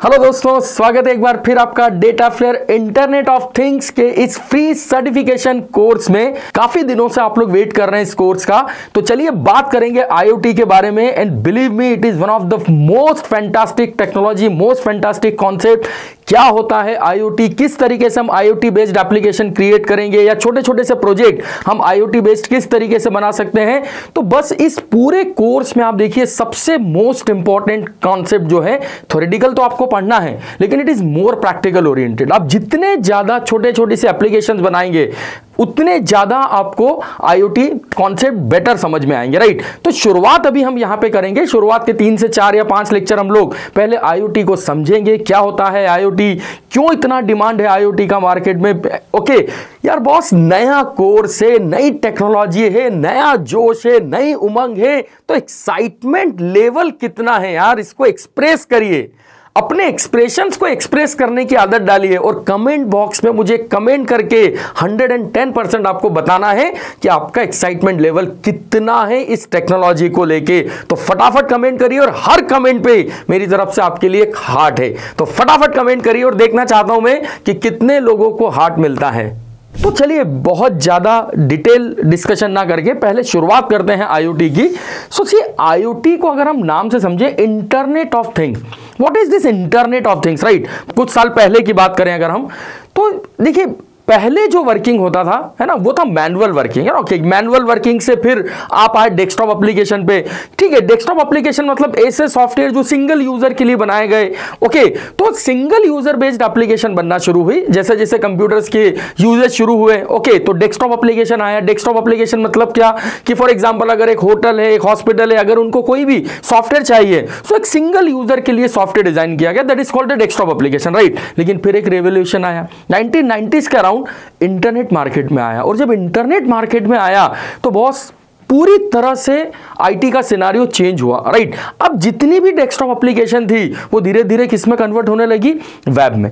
Hello दोस्तों, स्वागत है एक बार फिर आपका data flair internet of things के इस फ्री सर्टिफिकेशन कोर्स में। काफ़ी दिनों से आप लोग वेट कर रहे हैं इस कोर्स का। तो चलिए बात करेंगे आईओटी के बारे में। And believe me it is one of the most fantastic technology most fantastic concept क्या होता है आईओटी किस तरीके से हम आईओटी बेस्ड एप्लीकेशन क्रिएट करेंगे या छोटे छोटे से प्रोजेक्ट हम आईओटी बेस्ड किस तरीके से बना सकते हैं? तो बस इस पूरे कोर्स में आप देखिए सबसे मोस्ट इंपॉर्टेंट कॉन्सेप्ट जो है थोरेटिकल तो आपको पढ़ना है, लेकिन it is more practical oriented आप जितने ज़्यादा छोटे छोटे से एप्लीकेशन बनाएँगे उतने ज़्यादा आपको आईओटी कॉन्सेप्ट बेटर समझ में आएँगे राइट तो शुरुआत अभी हम यहाँ पे करेंगे। शुरुआत के तीन से चार या पाँच लेक्चर हम लोग पहले आईओटी को समझेंगे, क्या होता है आईओटी क्यों इतना डिमांड है आईओटी का मार्केट में? ओके यार बॉस नया कोर्स है, नई टेक्नोलॉजी है, नया जोश है, नई उमंग है तो एक्साइटमेंट लेवल कितना है यार? इसको एक्सप्रेस करिए। अपने एक्सप्रेशंस को एक्सप्रेस करने की आदत डालिए और कमेंट बॉक्स में मुझे कमेंट करके 110 परसेंट आपको बताना है कि आपका एक्साइटमेंट लेवल कितना है इस टेक्नोलॉजी को लेके। तो फटाफट कमेंट करिए और हर कमेंट पे मेरी तरफ़ से आपके लिए एक हार्ट है। तो फटाफट कमेंट करिए और देखना चाहता हूँ मैं कि कितने लोगों को हार्ट मिलता है। तो चलिए, बहुत ज़्यादा डिटेल डिस्कशन ना करके पहले शुरुआत करते हैं आईओटी की। सोचिए आईओटी को अगर हम नाम से समझे internet of things what is this internet of things right कुछ साल पहले की बात करें अगर हम। तो देखिए पहले जो वर्किंग होता था, है ना, वो था मैनुअल वर्किंग है ओके मैनुअल वर्किंग से फिर आप आए डेस्कटॉप एप्लीकेशन पे। ठीक है डेस्कटॉप एप्लीकेशन मतलब ऐसे सॉफ्टवेयर जो सिंगल यूज़र के लिए बनाए गए। ओके तो सिंगल यूज़र बेस्ड एप्लीकेशन बनना शुरू हुई, जैसे जैसे कंप्यूटर्स के यूजेस शुरू हुए। ओके तो डेस्कटॉप एप्लीकेशन आया। डेस्कटॉप एप्लीकेशन मतलब क्या? कि फॉर एग्ज़ाम्पल अगर एक होटल है, एक हॉस्पिटल है, अगर उनको कोई भी सॉफ्टवेयर चाहिए तो एक सिंगल यूज़र के लिए सॉफ्टवेयर डिज़ाइन किया गया। That is called desktop application right लेकिन फिर एक रेवोल्यूशन आया। नाइनटीन के अराउंड अराउंड इंटरनेट मार्केट में आया। और जब इंटरनेट मार्केट में आया तो बॉस पूरी तरह से आईटी का सिनारियो चेंज हुआ राइट अब जितनी भी डेस्कटॉप एप्लीकेशन थी, वो धीरे धीरे किसमें कन्वर्ट होने लगी? वेब में।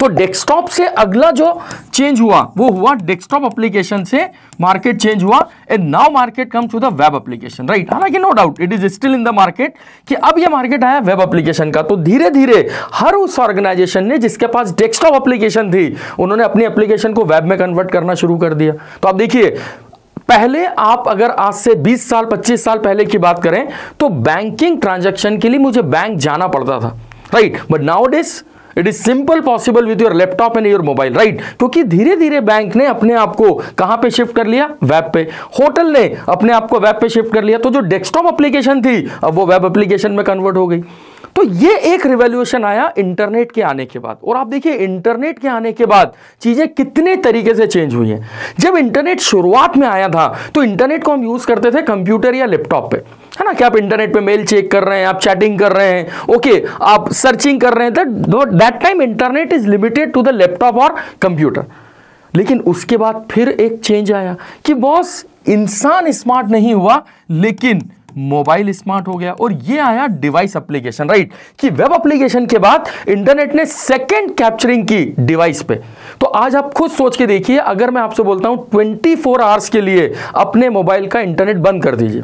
तो डेस्कटॉप से अगला जो चेंज हुआ, वो हुआ डेस्कटॉप एप्लीकेशन से मार्केट चेंज हुआ and now market come to the web application right हालाँकि no doubt it is still in the market कि अब ये मार्केट आया वेब एप्लीकेशन का। तो धीरे धीरे हर उस ऑर्गेनाइजेशन ने जिसके पास डेस्कटॉप एप्लीकेशन थी, उन्होंने अपनी एप्लीकेशन को वेब में कन्वर्ट करना शुरू कर दिया। तो आप देखिए, पहले आप अगर आज से 20 साल 25 साल पहले की बात करें तो बैंकिंग ट्रांजैक्शन के लिए मुझे बैंक जाना पड़ता था right but nowadays it is simple possible with your laptop and your mobile right क्योंकि धीरे धीरे बैंक ने अपने आप को कहाँ पे शिफ्ट कर लिया? वेब पे। होटल ने अपने आप को वेब पे शिफ्ट कर लिया। तो जो डेस्कटॉप एप्लीकेशन थी, अब वो वेब एप्लीकेशन में कन्वर्ट हो गई। तो ये एक रिवॉल्यूशन आया इंटरनेट के आने के बाद। और आप देखिए इंटरनेट के आने के बाद चीज़ें कितने तरीके से चेंज हुई हैं। जब इंटरनेट शुरुआत में आया था तो इंटरनेट को हम यूज़ करते थे कंप्यूटर या लैपटॉप पे। है ना कि आप इंटरनेट पे मेल चेक कर रहे हैं, आप चैटिंग कर रहे हैं ओके आप सर्चिंग कर रहे हैं that time internet is limited to the laptop और कंप्यूटर लेकिन उसके बाद फिर एक चेंज आया कि बॉस इंसान स्मार्ट नहीं हुआ, लेकिन मोबाइल स्मार्ट हो गया और ये आया डिवाइस एप्लीकेशन राइट कि वेब एप्लीकेशन के बाद इंटरनेट ने सेकेंड कैप्चरिंग की डिवाइस पे। तो आज आप खुद सोच के देखिए, अगर मैं आपसे बोलता हूँ 24 फोर आवर्स के लिए अपने मोबाइल का इंटरनेट बंद कर दीजिए।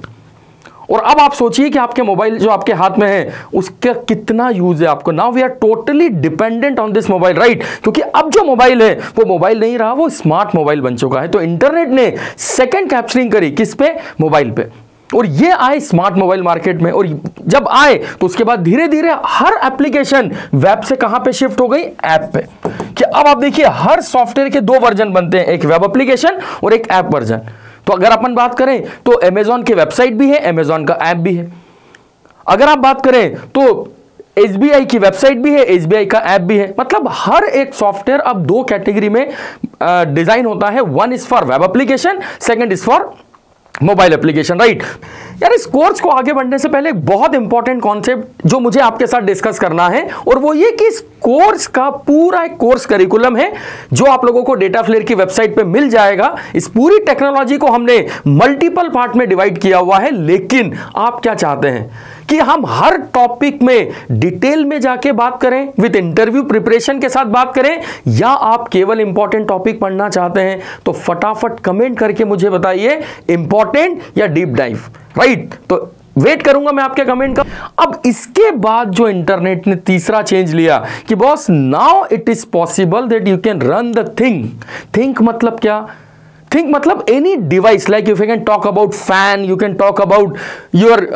और अब आप सोचिए कि आपके मोबाइल जो आपके हाथ में है, उसका कितना यूज़ है आपको। Now we are totally dependent on this mobile right क्योंकि अब जो मोबाइल है, वो मोबाइल नहीं रहा, वो स्मार्ट मोबाइल बन चुका है। तो इंटरनेट ने सेकेंड कैप्चरिंग करी किस पे? मोबाइल पे। और ये आए स्मार्ट मोबाइल मार्केट में, और जब आए तो उसके बाद धीरे धीरे हर एप्लीकेशन वेब से कहाँ पे शिफ्ट हो गई? ऐप पे। कि अब आप देखिए, हर सॉफ्टवेयर के दो वर्जन बनते हैं, एक वेब एप्लीकेशन और एक ऐप वर्जन तो अगर अपन बात करें तो अमेजोन की वेबसाइट भी है अमेजोन का ऐप भी है। अगर आप बात करें तो एसबीआई की वेबसाइट भी है एस का ऐप भी है। मतलब हर एक सॉफ्टवेयर अब दो कैटेगरी में डिज़ाइन होता है। One is for web application second is for mobile application right यार इस कोर्स को आगे बढ़ने से पहले बहुत इंपॉर्टेंट कॉन्सेप्ट जो मुझे आपके साथ डिस्कस करना है, और वो ये कि इस कोर्स का पूरा एक कोर्स करिकुलम है, जो आप लोगों को डेटा फ्लेयर की वेबसाइट पे मिल जाएगा। इस पूरी टेक्नोलॉजी को हमने मल्टीपल पार्ट में डिवाइड किया हुआ है, लेकिन आप क्या चाहते हैं? कि हम हर टॉपिक में डिटेल में जाके बात करें, विद इंटरव्यू प्रिपरेशन के साथ बात करें, या आप केवल इंपॉर्टेंट टॉपिक पढ़ना चाहते हैं तो फटाफट कमेंट करके मुझे बताइए, इंपॉर्टेंट या डीप डाइव। राइट तो वेट करूँगा मैं आपके कमेंट का। अब इसके बाद जो इंटरनेट ने तीसरा चेंज लिया कि boss now it is possible that you can run the thing think मतलब क्या? थिंक मतलब any device like you can talk about fan you can talk about your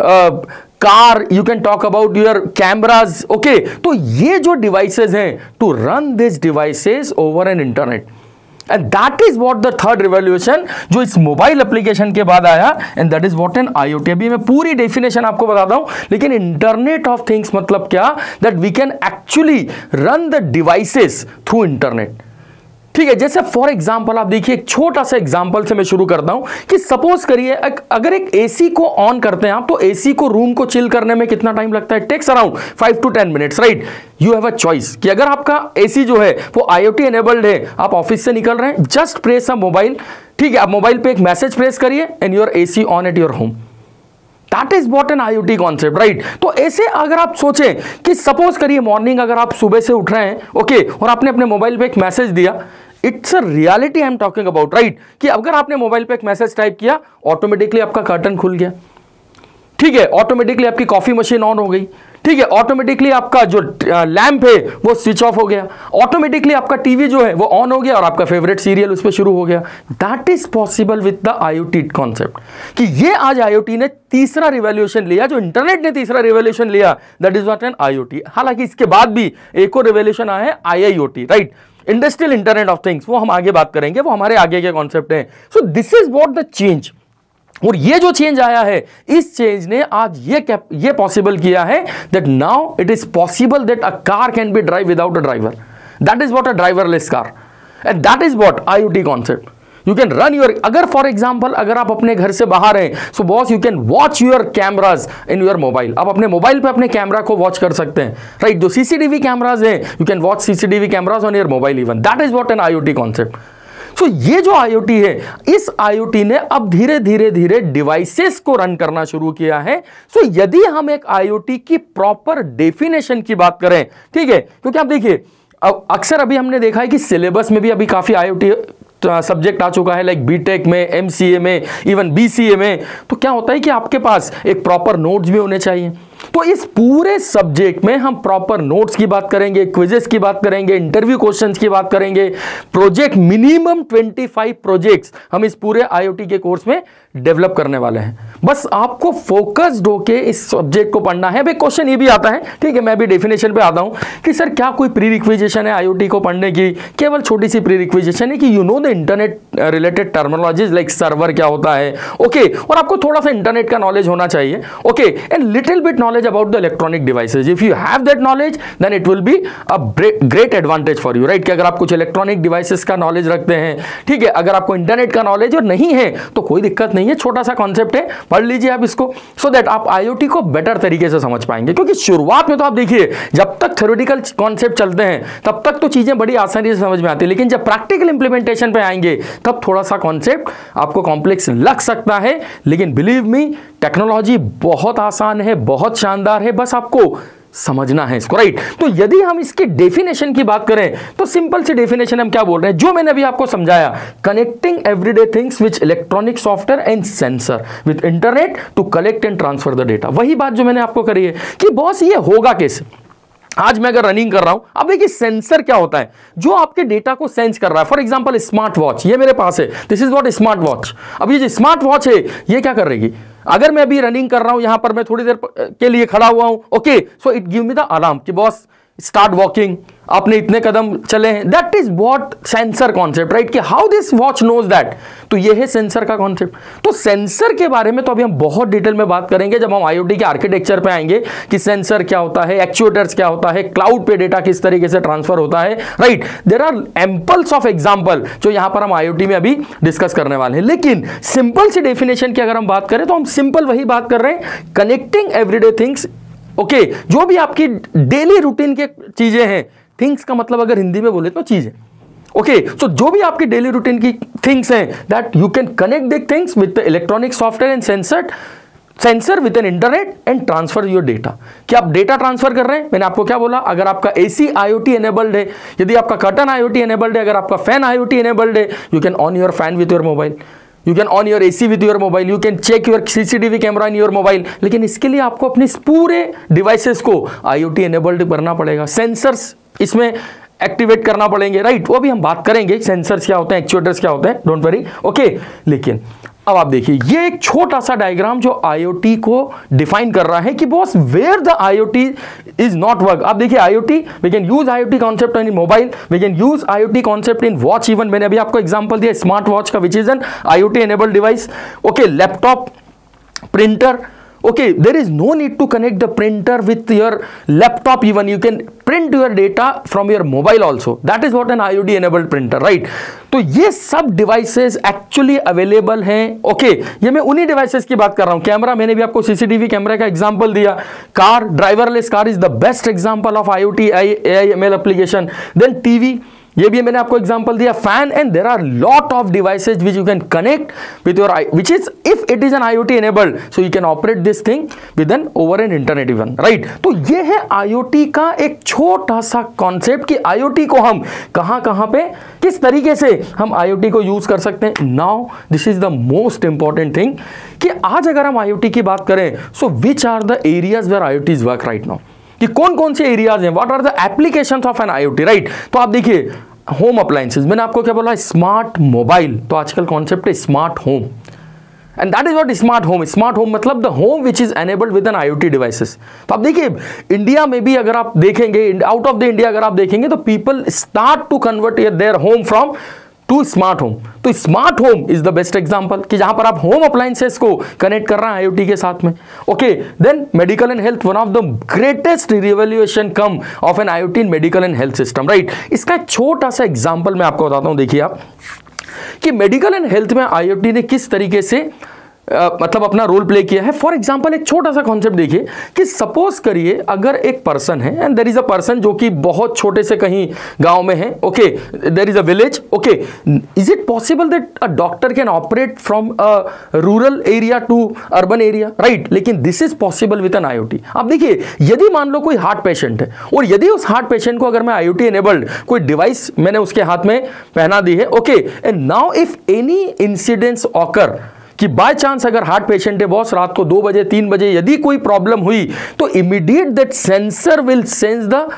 car you can talk about your cameras okay तो ये जो devices हैं to run this devices over an internet and that is what the third revolution जो इस mobile application के बाद आया and that is what an IoT अभी मैं पूरी डेफिनेशन आपको बताता हूँ, लेकिन इंटरनेट ऑफ़ थिंग्स मतलब क्या? That we can actually run the devices through internet ठीक है जैसे फॉर एग्ज़ाम्पल आप देखिए एक छोटा सा एग्ज़ाम्पल से मैं शुरू करता हूँ कि सपोज़ करिए अगर एक एसी को ऑन करते हैं आप तो एसी को रूम को चिल करने में कितना टाइम लगता है? Takes around five to ten minutes right you have a choice कि अगर आपका एसी जो है वो आईओटी एनेबल्ड है आप ऑफ़िस से निकल रहे हैं जस्ट प्रेस अ मोबाइल ठीक है आप मोबाइल पे एक मैसेज प्रेस करिए and your AC on at your home that is what an IoT concept right तो ऐसे अगर आप सोचें कि सपोज़ करिए मॉर्निंग अगर आप सुबह से उठ रहे हैं ओके okay, और आपने अपने मोबाइल पे एक मैसेज दिया it's a reality I am talking about right कि अगर आपने मोबाइल पे एक मैसेज टाइप किया ऑटोमेटिकली आपका कर्टन खुल गया। ठीक है ऑटोमेटिकली आपकी कॉफ़ी मशीन ऑन हो गई। ठीक है ऑटोमेटिकली आपका जो लैंप है, वो स्विच ऑफ़ हो गया। ऑटोमेटिकली आपका टीवी जो है, वो ऑन हो गया और आपका फेवरेट सीरियल उस पर शुरू हो गया। That is possible with the IoT concept कि ये आज आईओटी ने तीसरा रिवोल्यूशन लिया, जो इंटरनेट ने तीसरा रिवोल्यूशन लिया। That is not an IoT हालाँकि इसके बाद भी एक और रिवोल्यूशन आया है IIoT right industrial internet of things वो हम आगे बात करेंगे, वो हमारे आगे के कॉन्सेप्ट हैं। So this is what the change और ये जो चेंज आया है, इस चेंज ने आज ये ये पॉसिबल किया है that now it is possible that a car can be drive without a driver that is what a driverless car and that is what I T concept you can run your अगर for example अगर आप अपने घर से बाहर हैं so boss you can watch your cameras in your mobile आप अपने मोबाइल पे अपने कैमरा को वॉच कर सकते हैं. Right right? जो सीसीटीवी कैमराज हैं you can watch CCTV cameras on your mobile even that is what an IoT concept so ये जो आईओटी है, इस आईओटी ने अब धीरे धीरे धीरे डिवाइसेस को रन करना शुरू किया है. सो so, यदि हम एक आईओटी की प्रॉपर डेफिनेशन की बात करें, ठीक है? क्योंकि आप देखिए, अब अक्सर अभी हमने देखा है कि सिलेबस में भी अभी काफ़ी आईओटी सब्जेक्ट आ चुका है लाइक बीटेक में एमसीए में इवन बीसीए में। तो क्या होता है कि आपके पास एक प्रॉपर नोट्स भी होने चाहिए। तो इस पूरे सब्जेक्ट में हम प्रॉपर नोट्स की बात करेंगे क्विजेस की बात करेंगे इंटरव्यू क्वेश्चंस की बात करेंगे। प्रोजेक्ट मिनिमम 25 प्रोजेक्ट्स हम इस पूरे आईओटी के कोर्स में डेवलप करने वाले हैं। बस आपको फोकस्ड होके इस सब्जेक्ट को पढ़ना है। भाई क्वेश्चन ये भी आता है। ठीक है मैं भी डेफिनेशन पे आता हूँ कि सर क्या कोई प्री रिक्विजेशन है आईओटी को पढ़ने की? केवल छोटी सी प्री रिक्विजेशन है कि you know the internet related terminologies like server क्या होता है? ओके okay, और आपको थोड़ा सा इंटरनेट का नॉलेज होना चाहिए। Okay and little bit knowledge about the electronic devices. If you have that knowledge, then it will be a great advantage for you, right? कि अगर आप कुछ इलेक्ट्रॉनिक डिवाइसेस का नॉलेज रखते हैं, ठीक है? अगर आपको इंटरनेट का नॉलेज और नहीं है तो कोई दिक्कत नहीं है छोटा सा कॉन्सेप्ट है, पढ़ लीजिए आप इसको, so दैट आप आईओटी को बेटर तरीके से समझ पाएँगे। क्योंकि शुरुआत में तो आप देखिए, जब तक थ्योरेटिकल कॉन्सेप्ट चलते हैं, तब तक तो चीज़ें बड़ी आसानी से समझ में आती है, लेकिन जब प्रैक्टिकल इंप्लीमेंटेशन पे आएँगे, तब थोड़ा सा कॉन्सेप्ट आपको कॉम्प्लेक्स लग सकता है, लेकिन बिलीव मी टेक्नोलॉजी बहुत आसान है शानदार है, बस आपको समझना है इसको राइट तो यदि हम इसके डेफिनेशन की बात करें तो सिंपल सी डेफिनेशन हम क्या बोल रहे हैं? जो मैंने अभी आपको समझाया connecting everyday things which electronic software and sensor with internet to collect and transfer the data वही बात जो मैंने आपको करी है कि बॉस ये होगा कैसे? आज मैं अगर रनिंग कर रहा हूँ, अब देखिए सेंसर क्या होता है? जो आपके डेटा को सेंस कर रहा है फॉर एग्ज़ाम्पल स्मार्ट वॉच ये मेरे पास है। This is not smart watch अब ये जो स्मार्ट वॉच है, ये क्या कर रही अगर मैं अभी रनिंग कर रहा हूँ, यहाँ पर मैं थोड़ी देर के लिए खड़ा हुआ हूँ okay so it give me the alarm कि बॉस स्टार्ट वॉकिंग आपने इतने कदम चले हैं। That is what sensor concept right कि how this watch knows that तो ये है सेंसर का कॉन्सेप्ट तो सेंसर के बारे में तो अभी हम बहुत डिटेल में बात करेंगे। जब हम आईओटी के आर्किटेक्चर पे आएँगे कि सेंसर क्या होता है एक्चुएटर्स क्या होता है क्लाउड पे डेटा किस तरीके से ट्रांसफ़र होता है right there are examples of example जो यहाँ पर हम आईओटी में अभी डिस्कस करने वाले हैं। लेकिन सिंपल सी डेफिनेशन की अगर हम बात करें तो हम सिंपल वही बात कर रहे हैं। कनेक्टिंग एवरीडे थिंग्स ओके जो भी आपकी डेली रूटीन के चीज़ें हैं थिंग्स का मतलब अगर हिंदी में बोले तो चीज़ें ओके सो जो भी आपकी डेली रूटीन की थिंग्स हैं that you can connect the things with the electronic software and sensor sensor with an internet and transfer your data क्या आप डेटा ट्रांसफ़र कर रहे हैं? मैंने आपको क्या बोला? अगर आपका एसी आईओटी एनेबल्ड है, यदि आपका कर्टन आईओटी एनेबल्ड है, अगर आपका फ़ैन आईओटी एनेबल्ड है you can on your fan with your mobile you can on your AC with your mobile you can check your CCTV camera in your mobile लेकिन इसके लिए आपको अपने पूरे डिवाइसेस को आईओटी एनेबल्ड करना पड़ेगा। सेंसर्स इसमें एक्टिवेट करना पड़ेंगे। राइट वो भी हम बात करेंगे। सेंसर्स क्या होते हैं? एक्चुएटर्स क्या होते हैं? डोंट वरी ओके लेकिन अब आप देखिए, ये एक छोटा सा डायग्राम जो आईओटी को डिफाइन कर रहा है कि boss where the IoT is not work आप देखिए IoT we can use IoT concept in mobile we can use IoT concept in watch even मैंने अभी आपको एग्जांपल दिया स्मार्ट वॉच का which is an IoT enable device okay laptop printer okay there is no need to connect the printer with your laptop even you can print your data from your mobile also that is what an iod enabled printer right तो ये सब devices actually available हैं okay ये मैं उन्हीं devices की बात कर रहा हूँ कैमरा मैंने भी आपको सीसीटीवी कैमरा का एग्जांपल दिया car driverless car is the best example of IoT I AIML application then TV ये भी मैंने आपको एग्जांपल दिया। Fan and there are lot of devices which you can connect with your I which is if it is an IoT enabled so you can operate this thing with an over an internet even right तो ये है IoT का एक छोटा सा concept कि IoT को हम कहाँ कहाँ पे, किस तरीके से हम आईओटी को यूज़ कर सकते हैं। Now this is the most important thing कि आज अगर हम आईओटी की बात करें so which are the areas where IoT is work right now कि कौन कौन से एरियाज़ हैं? What are the applications of an IoT right तो आप देखिए होम अप्लायंसेज मैंने आपको क्या बोला? स्मार्ट मोबाइल तो आजकल कॉन्सेप्ट है smart home and that is what smart home smart home मतलब the home which is enabled with an IoT devices तो आप देखिए इंडिया में भी अगर आप देखेंगे आउट ऑफ़ द इंडिया अगर आप देखेंगे तो people start to convert their home from to smart home. तो smart home is the best example कि जहाँ पर आप होम अप्लायंसेस को कनेक्ट कर रहे हैं आईओटी के साथ में। Okay then medical and health one of the greatest revolution come of an IoT in medical and health system right इसका एक छोटा सा एग्ज़ाम्पल मैं आपको बताता हूँ, देखिए आप, कि मेडिकल एंड हेल्थ में आईओटी ने किस तरीके से मतलब अपना रोल प्ले किया है। फॉर एग्ज़ाम्पल एक छोटा सा कॉन्सेप्ट देखिए कि सपोज़ करिए, अगर एक पर्सन है and there is a person जो कि बहुत छोटे से कहीं गाँव में है okay there is a village okay is it possible that a doctor can operate from a rural area to urban area right लेकिन this is possible with an IoT अब देखिए, यदि मान लो कोई हार्ट पेशेंट है, और यदि उस हार्ट पेशेंट को अगर मैं आईओटी एनेबल्ड कोई डिवाइस मैंने उसके हाथ में पहना दी है okay and now if any incidents occur कि बाय चांस अगर हार्ट पेशेंट है बॉस रात को दो बजे, तीन बजे यदि कोई प्रॉब्लम हुई तो immediate that sensor will sense the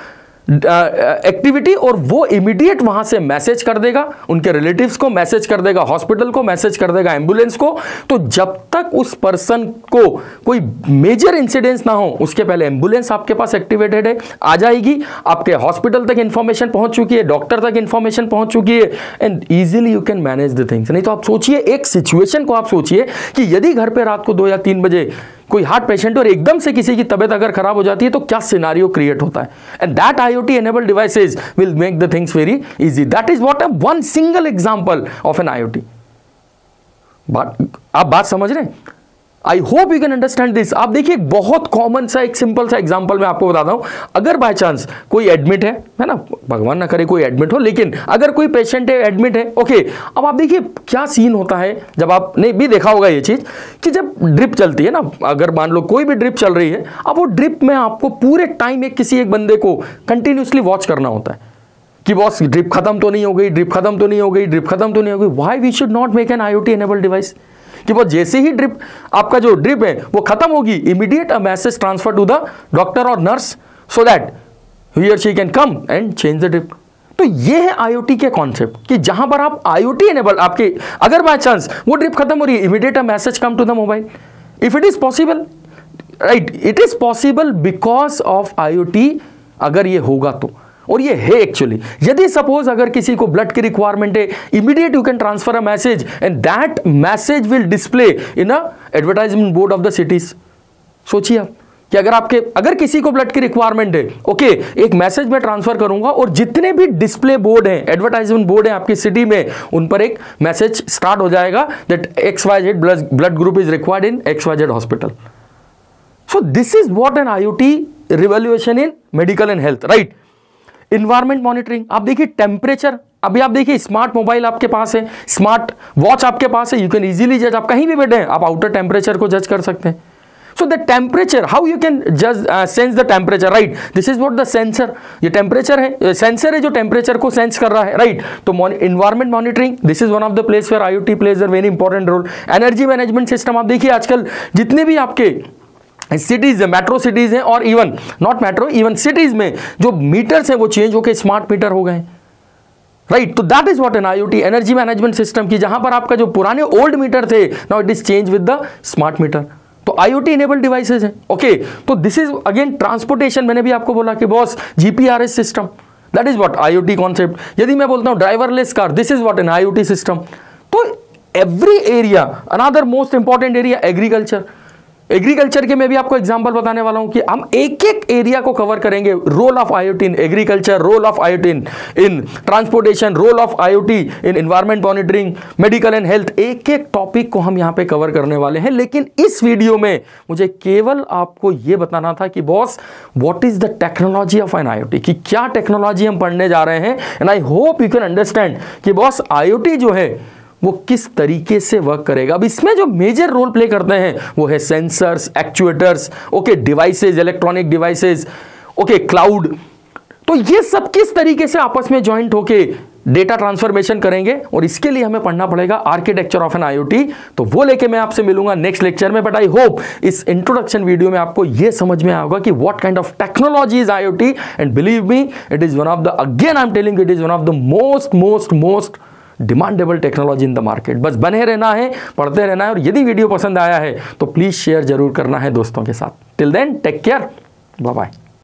activity और वो इमीडिएट वहाँ से मैसेज कर देगा, उनके रिलेटिव्स को मैसेज कर देगा हॉस्पिटल को मैसेज कर देगा एंबुलेंस को। तो जब तक उस पर्सन को कोई मेजर इंसिडेंस ना हो, उसके पहले एंबुलेंस आपके पास एक्टिवेटेड है, आ जाएगी, आपके हॉस्पिटल तक इंफॉर्मेशन पहुँच चुकी है डॉक्टर तक इंफॉर्मेशन पहुँच चुकी है and easily you can manage the things नहीं तो आप सोचिए, एक सिचुएशन को आप सोचिए कि यदि घर पर रात को दो या तीन बजे कोई हार्ट पेशेंट और एकदम से किसी की तबियत अगर खराब हो जाती है तो क्या सिनारियो क्रिएट होता है? And that IoT enable devices will make the things very easy that is what a one single example of an IoT आप बात समझ रहे हैं? I hope you can understand this आप देखिए बहुत कॉमन सा, एक सिंपल सा एग्ज़ाम्पल मैं आपको बताता हूँ। अगर बाय चांस कोई एडमिट है है ना? भगवान ना करे कोई एडमिट हो, लेकिन अगर कोई पेशेंट है एडमिट है ओके अब आप देखिए, क्या सीन होता है, जब आप, नहीं, भी देखा होगा ये चीज़, कि जब ड्रिप चलती है ना, अगर मान लो कोई भी ड्रिप चल रही है, अब वो ड्रिप में आपको पूरे टाइम एक किसी एक बंदे को कंटिन्यूसली वॉच करना होता है। कि बॉस ड्रिप खत्म तो नहीं हो गई ड्रिप खत्म तो नहीं हो गई ड्रिप खत्म तो नहीं हो गई। Why we should not make an IoT enable device कि वो जैसे ही ड्रिप आपका जो ड्रिप है, वो खत्म होगी। Immediate a message transfer to the doctor और nurse so that he she can come and change the drip तो ये है आईओटी के कॉन्सेप्ट कि जहाँ पर आप आईओटी एनेबल आपके, अगर बाय चांस वो ड्रिप खत्म हो रही है immediate a message come to the mobile if it is possible right it is possible because of IoT अगर ये होगा तो। और ये है एक्चुअली यदि सपोज़ अगर किसी को ब्लड की रिक्वायरमेंट है immediate you can transfer a message and that message will display in a advertisement board of the cities सोचिए आप कि अगर आपके, अगर किसी को ब्लड की रिक्वायरमेंट है ओके एक मैसेज में ट्रांसफ़र करूँगा और जितने भी डिस्प्ले बोर्ड हैं एडवर्टाइजमेंट बोर्ड हैं आपकी सिटी में, उन पर एक मैसेज स्टार्ट हो जाएगा that X Y Z blood group is required in X Y Z hospital so this is what an IoT revolution in medical and health right environment monitoring आप देखिए टेम्परेचर अभी आप देखिए स्मार्ट मोबाइल आपके पास है smart watch आपके पास है you can easily जज आप कहीं भी बैठे हैं आप आउटर टेम्परेचर को जज कर सकते हैं। The temperature how you can just uh, sense the temperature right? This is what the sensor ये temperature है सेंसर है जो टेम्परेचर को सेंस कर रहा है राइट? तो environment monitoring this is one of the place where IoT plays a very important role energy management system आप देखिए आजकल जितने भी आपके सिटीज़ है मेट्रो सिटीज़ हैं और even not metro even cities में जो मीटर्स हैं वो चेंज होकर स्मार्ट मीटर हो गए राइट तो that is what an IoT energy management system की, जहाँ पर आपका जो पुराने ओल्ड मीटर थे now it is change with the smart meter तो आईओटी इनेबल डिवाइसेज है। ओके तो दिस इज़ अगेन ट्रांसपोर्टेशन मैंने भी आपको बोला कि boss GPRS system that is what IoT concept यदि मैं बोलता हूँ driverless car this is what an IoT system तो every area another most important area agriculture agriculture के मैं भी आपको एग्जांपल बताने वाला हूँ कि हम एक एक एरिया को कवर करेंगे। Role of IoT in agriculture role of IoT in in transportation role of IoT in environment monitoring medical and health एक एक टॉपिक को हम यहाँ पे कवर करने वाले हैं। लेकिन इस वीडियो में मुझे केवल आपको यह बताना था कि boss what is the technology of an IoT कि क्या टेक्नोलॉजी हम पढ़ने जा रहे हैं? And I hope you can understand कि बॉस आईओटी जो है वो किस तरीके से वर्क करेगा? अब इसमें जो मेजर रोल प्ले करते हैं, वो है sensors actuators okay devices electronic devices okay cloud तो ये सब किस तरीके से आपस में ज्वाइंट होके डेटा ट्रांसफॉर्मेशन करेंगे? और इसके लिए हमें पढ़ना पड़ेगा आर्किटेक्चर ऑफ़ एन आईओटी तो वो लेके मैं आपसे मिलूँगा नेक्स्ट लेक्चर में बट आई होप इस इंट्रोडक्शन वीडियो में आपको ये समझ में आएगा कि what kind of technology is IoT and believe me it is one of the again I am telling it is one of the most most most demandable technology in the market बस बने रहना है, पढ़ते रहना है, और यदि video पसंद आया है तो प्लीज़ शेयर ज़रूर करना है दोस्तों के साथ. Till then take care bye